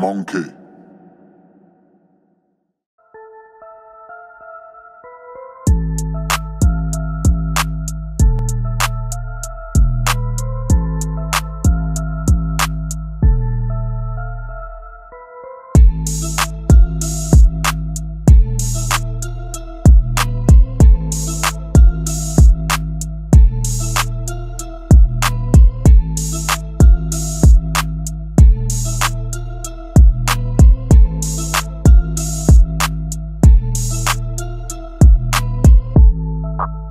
monkey you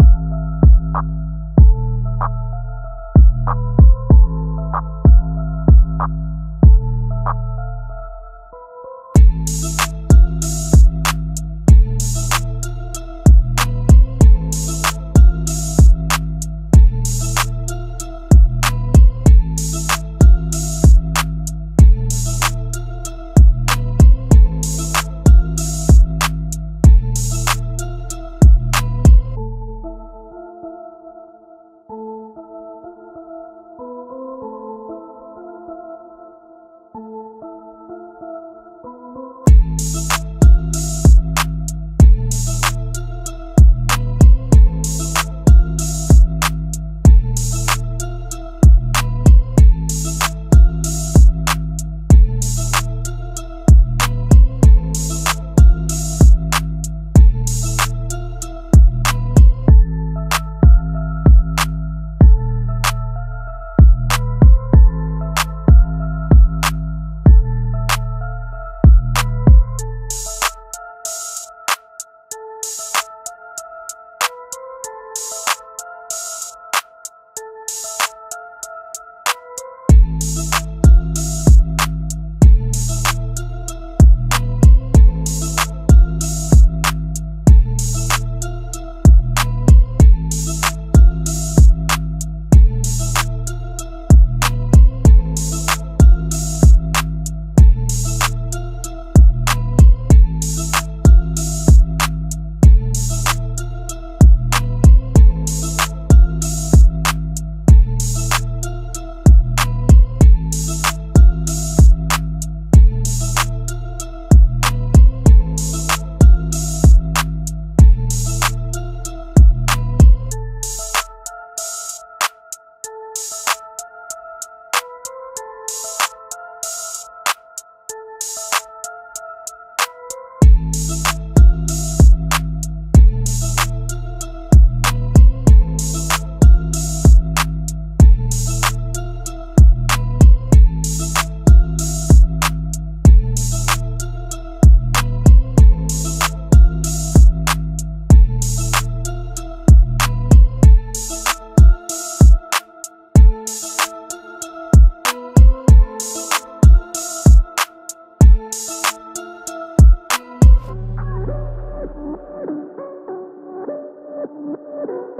Thank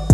you.